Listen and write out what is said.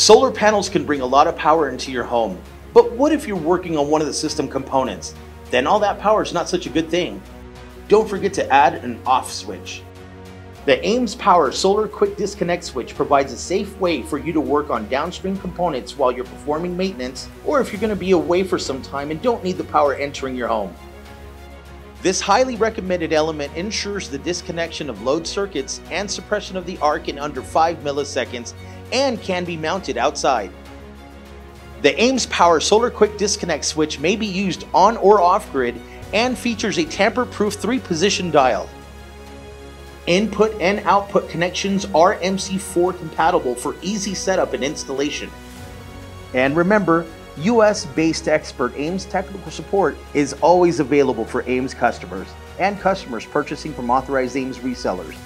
Solar panels can bring a lot of power into your home, but what if you're working on one of the system components? Then all that power is not such a good thing. Don't forget to add an off switch. The AIMS Power Solar Quick Disconnect Switch provides a safe way for you to work on downstream components while you're performing maintenance, or if you're going to be away for some time and don't need the power entering your home. This highly recommended element ensures the disconnection of load circuits and suppression of the arc in under 5 milliseconds and can be mounted outside. The AIMS Power Solar Quick Disconnect switch may be used on or off grid and features a tamper-proof 3-position dial. Input and output connections are MC4 compatible for easy setup and installation. And remember, US based expert AIMS technical support is always available for AIMS customers and customers purchasing from authorized AIMS resellers.